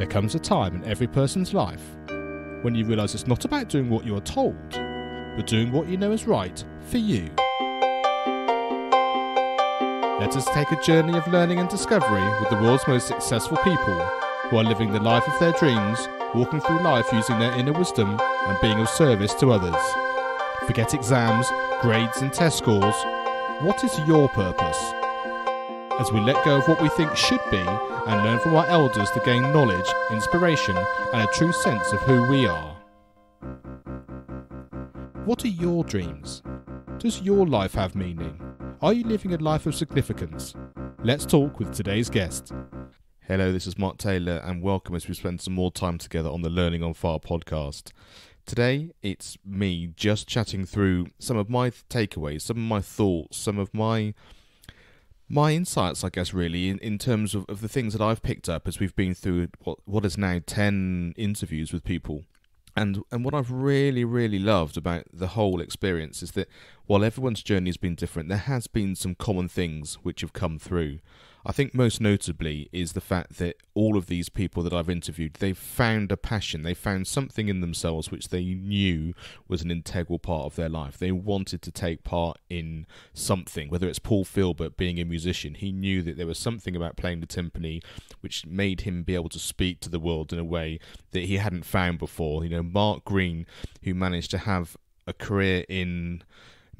There comes a time in every person's life when you realise it's not about doing what you are told, but doing what you know is right for you. Let us take a journey of learning and discovery with the world's most successful people who are living the life of their dreams, walking through life using their inner wisdom and being of service to others. Forget exams, grades, and test scores. What is your purpose? As we let go of what we think should be and learn from our elders to gain knowledge, inspiration, and a true sense of who we are. What are your dreams? Does your life have meaning? Are you living a life of significance? Let's talk with today's guest. Hello, this is Mark Taylor, and welcome as we spend some more time together on the Learning on Fire podcast. Today, it's me just chatting through some of my takeaways, some of my thoughts, some of my my insights, I guess, really, in, in terms of, of the things that I've picked up as we've been through what what is now ten interviews with people. And and what I've really, really loved about the whole experience is that while everyone's journey has been different, there has been some common things which have come through. I think most notably is the fact that all of these people that I've interviewed, they've found a passion, they found something in themselves which they knew was an integral part of their life. They wanted to take part in something, whether it's Paul Philbert being a musician, he knew that there was something about playing the timpani which made him be able to speak to the world in a way that he hadn't found before. You know, Mark Greene, who managed to have a career in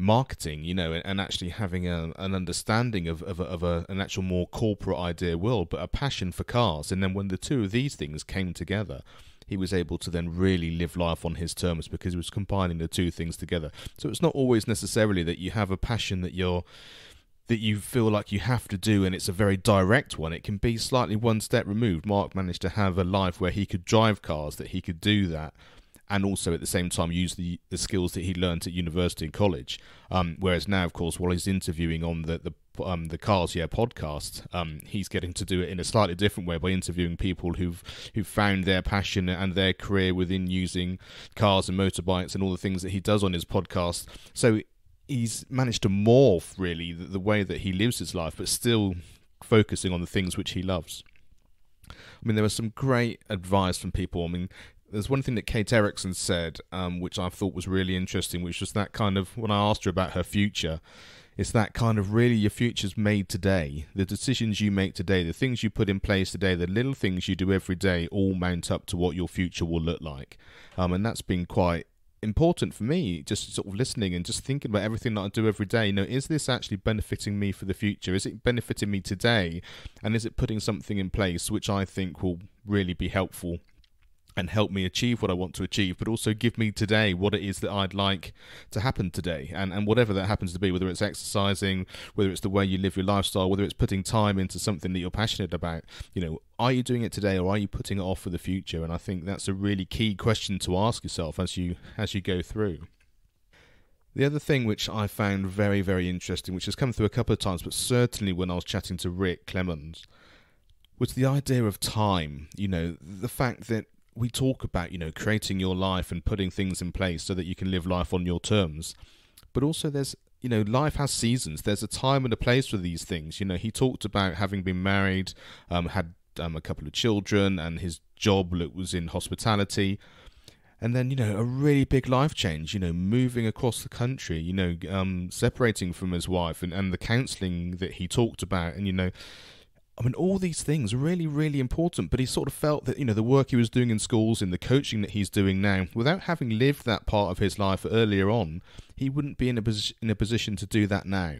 marketing, you know, and, actually having a, an understanding of, of, a, of a, an actual more corporate idea world, but a passion for cars. And then when the two of these things came together, he was able to then really live life on his terms because he was combining the two things together. So it's not always necessarily that you have a passion that you're that you feel like you have to do and it's a very direct one it can be slightly one step removed mark managed to have a life where he could drive cars that he could do that and also at the same time use the, the skills that he learned at university and college. Um, whereas now, of course, while he's interviewing on the the um, the Cars Yeah podcast, um, he's getting to do it in a slightly different way by interviewing people who've who've found their passion and their career within using cars and motorbikes and all the things that he does on his podcast. So he's managed to morph really the, the way that he lives his life, but still focusing on the things which he loves. I mean, there was some great advice from people. I mean, there's one thing that Kate Erickson said, um, which I thought was really interesting, which was that kind of when I asked her about her future, it's that kind of really your future's made today. The decisions you make today, the things you put in place today, the little things you do every day, all mount up to what your future will look like. Um, and that's been quite important for me just sort of listening and just thinking about everything that I do every day you know is this actually benefiting me for the future is it benefiting me today and is it putting something in place which I think will really be helpful and help me achieve what I want to achieve, but also give me today what it is that I'd like to happen today. And, and whatever that happens to be, whether it's exercising, whether it's the way you live your lifestyle, whether it's putting time into something that you're passionate about, you know, are you doing it today or are you putting it off for the future? And I think that's a really key question to ask yourself as you as you go through. The other thing which I found very, very interesting, which has come through a couple of times, but certainly when I was chatting to Rick Clemons, was the idea of time. You know, the fact that we talk about, you know, creating your life and putting things in place so that you can live life on your terms. But also there's you know, life has seasons. There's a time and a place for these things. You know, he talked about having been married, um, had um, a couple of children, and his job was in hospitality. And then, you know, a really big life change, you know, moving across the country, you know, um, separating from his wife and, and the counselling that he talked about. And, you know, I mean, all these things are really, really important. But he sort of felt that, you know, the work he was doing in schools, in the coaching that he's doing now, without having lived that part of his life earlier on, he wouldn't be in a, in a position to do that now.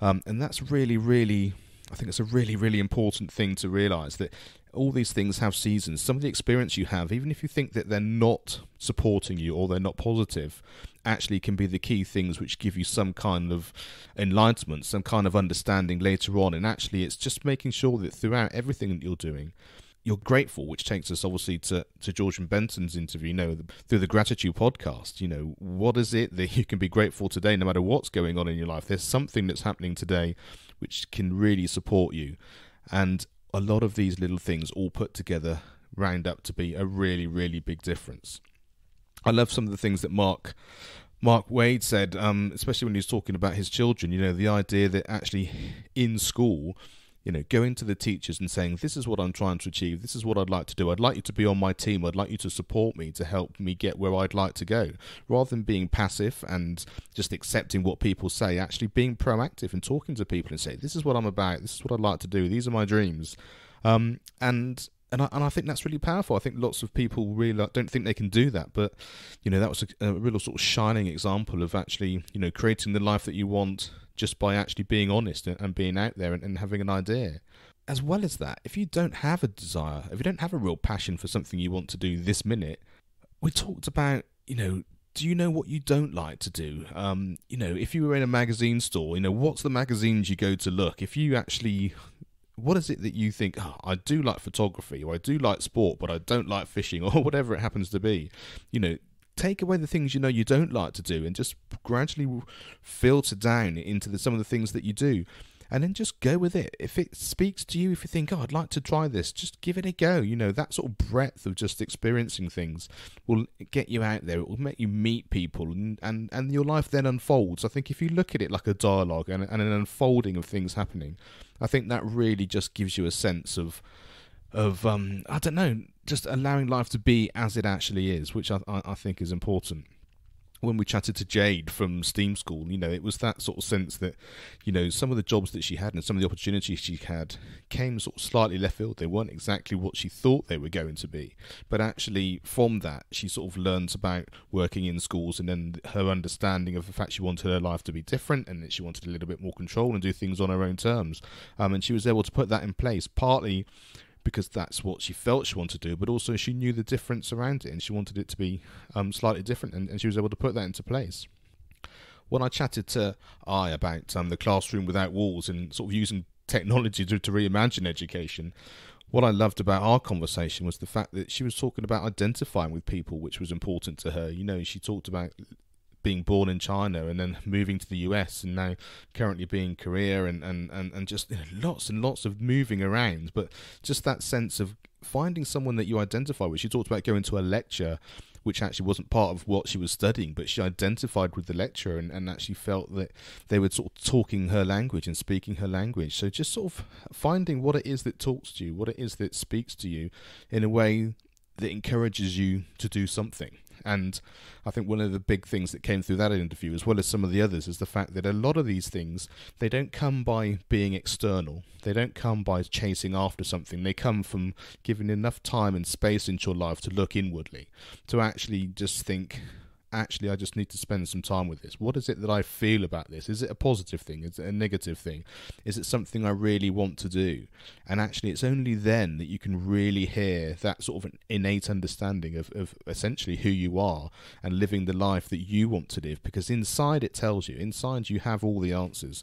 Um, and that's really, really, I think it's a really, really important thing to realise that all these things have seasons. Some of the experience you have, even if you think that they're not supporting you or they're not positive, actually can be the key things which give you some kind of enlightenment, some kind of understanding later on. And actually, it's just making sure that throughout everything that you're doing, you're grateful, which takes us obviously to, to Georgian Benta's interview, you know, through the gratitude podcast. You know, what is it that you can be grateful today, no matter what's going on in your life? There's something that's happening today which can really support you. And a lot of these little things all put together round up to be a really, really big difference. I love some of the things that Mark Mark Wade said, um, especially when he was talking about his children. You know, the idea that actually in school you know, going to the teachers and saying, This is what I'm trying to achieve, this is what I'd like to do, I'd like you to be on my team, I'd like you to support me to help me get where I'd like to go. Rather than being passive and just accepting what people say, actually being proactive and talking to people and saying, This is what I'm about, this is what I'd like to do, these are my dreams. Um, and and I, and I think that's really powerful. I think lots of people really don't think they can do that, but you know that was a, a real sort of shining example of actually you know creating the life that you want just by actually being honest and, and being out there and, and having an idea. As well as that, if you don't have a desire, if you don't have a real passion for something you want to do this minute, we talked about, you know, do you know what you don't like to do? Um, you know, if you were in a magazine store, you know, what's the magazines you go to look? If you actually, what is it that you think, oh, I do like photography or I do like sport, but I don't like fishing or whatever it happens to be? You know, take away the things you know you don't like to do and just gradually filter down into the, some of the things that you do and then just go with it. If it speaks to you, if you think, oh, I'd like to try this, just give it a go. You know, that sort of breadth of just experiencing things will get you out there. It will make you meet people, and, and, and your life then unfolds. I think if you look at it like a dialogue and, and an unfolding of things happening, I think that really just gives you a sense of of um, I don't know, just allowing life to be as it actually is, which I, I, I think is important when we chatted to Jade from STEAM School, you know, it was that sort of sense that, you know, some of the jobs that she had and some of the opportunities she had came sort of slightly left field. They weren't exactly what she thought they were going to be. But actually, from that, she sort of learned about working in schools and then her understanding of the fact she wanted her life to be different and that she wanted a little bit more control and do things on her own terms. Um, and she was able to put that in place, partly because that's what she felt she wanted to do, but also she knew the difference around it and she wanted it to be um, slightly different, and, and, she was able to put that into place. When I chatted to I about um, the classroom without walls and sort of using technology to, to reimagine education, what I loved about our conversation was the fact that she was talking about identifying with people, which was important to her. You know, she talked about being born in China and then moving to the US and now currently being Korea and, and, and, and just you know, lots and lots of moving around. But just that sense of finding someone that you identify with. She talked about going to a lecture which actually wasn't part of what she was studying, but she identified with the lecturer and, and actually felt that they were sort of talking her language and speaking her language. So just sort of finding what it is that talks to you, what it is that speaks to you in a way that encourages you to do something. And I think one of the big things that came through that interview, as well as some of the others, is the fact that a lot of these things they don't come by being external. They don't come by chasing after something. They come from giving enough time and space into your life to look inwardly, to actually just think, actually I just need to spend some time with this. What is it that I feel about this? Is it a positive thing? Is it a negative thing? Is it something I really want to do? And actually, it's only then that you can really hear that sort of an innate understanding of, of essentially who you are and living the life that you want to live because inside it tells you, inside you have all the answers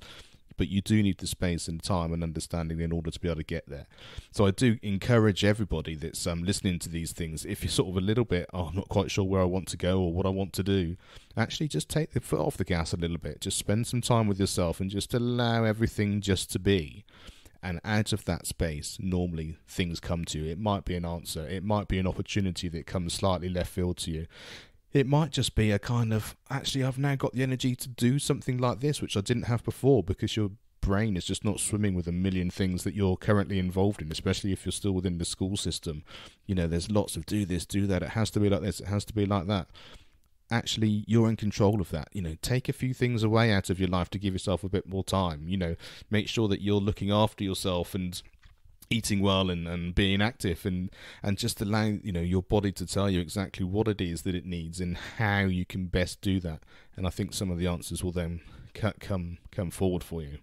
but you do need the space and time and understanding in order to be able to get there. So I do encourage everybody that's um, listening to these things, if you're sort of a little bit, oh, I'm not quite sure where I want to go or what I want to do, actually just take the foot off the gas a little bit. Just spend some time with yourself and just allow everything just to be and out of that space normally things come to you it might be an answer it might be an opportunity that comes slightly left field to you it might just be a kind of actually I've now got the energy to do something like this which I didn't have before because your brain is just not swimming with a million things that you're currently involved in especially if you're still within the school system. You know there's lots of do this do that it has to be like this it has to be like that. Actually you're in control of that. You know take a few things away out of your life to give yourself a bit more time. You know make sure that you're looking after yourself and eating well and, and being active and and just allowing you know your body to tell you exactly what it is that it needs and how you can best do that and I think some of the answers will then come come forward for you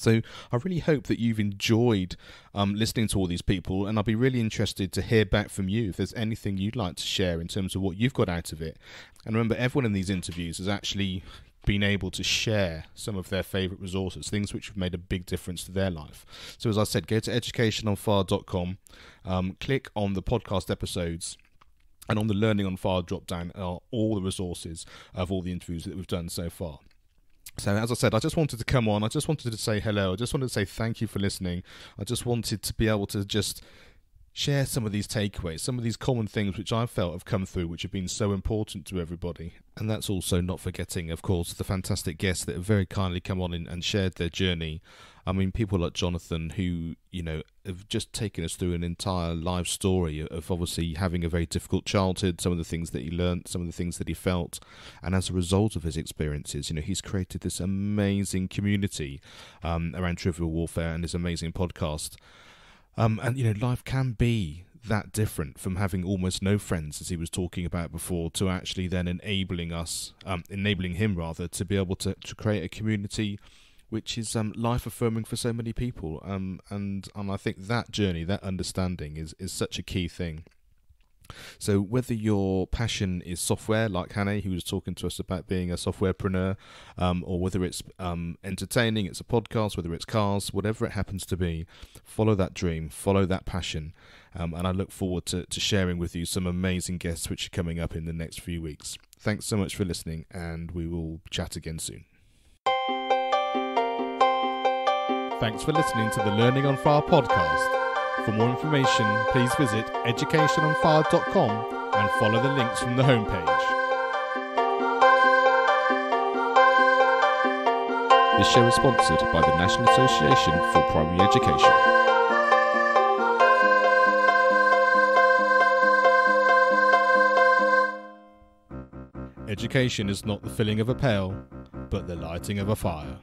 so I really hope that you've enjoyed um, listening to all these people, and I'll be really interested to hear back from you if there's anything you'd like to share in terms of what you've got out of it. And remember, everyone in these interviews has actually been able to share some of their favourite resources, things which have made a big difference to their life. So, as I said, go to educationonfire.com, um, click on the podcast episodes. And on the Learning on Fire drop down are all the resources of all the interviews that we've done so far. So, as I said, I just wanted to come on. I just wanted to say hello. I just wanted to say thank you for listening. I just wanted to be able to just share some of these takeaways, some of these common things which I've felt have come through, which have been so important to everybody. And that's also not forgetting, of course, the fantastic guests that have very kindly come on and shared their journey. I mean, people like Jonathan, who, you know, have just taken us through an entire life story of obviously having a very difficult childhood, some of the things that he learnt, some of the things that he felt. And as a result of his experiences, you know, he's created this amazing community um, around trivial warfare and his amazing podcast. Um, and, you know, life can be that different from having almost no friends, as he was talking about before, to actually then enabling us, um, enabling him rather, to be able to, to create a community which is um, life affirming for so many people. Um, and and I think that journey, that understanding, is is such a key thing. So whether your passion is software, like Hannah, who was talking to us about being a softwarepreneur, um, or whether it's um, entertaining, it's a podcast, whether it's cars, whatever it happens to be, follow that dream, follow that passion. Um, and I look forward to, to sharing with you some amazing guests which are coming up in the next few weeks. Thanks so much for listening, and we will chat again soon. Thanks for listening to the Learning on Fire podcast. For more information, please visit educationonfire.com and follow the links from the homepage. This show is sponsored by the National Association for Primary Education. Education is not the filling of a pail, but the lighting of a fire.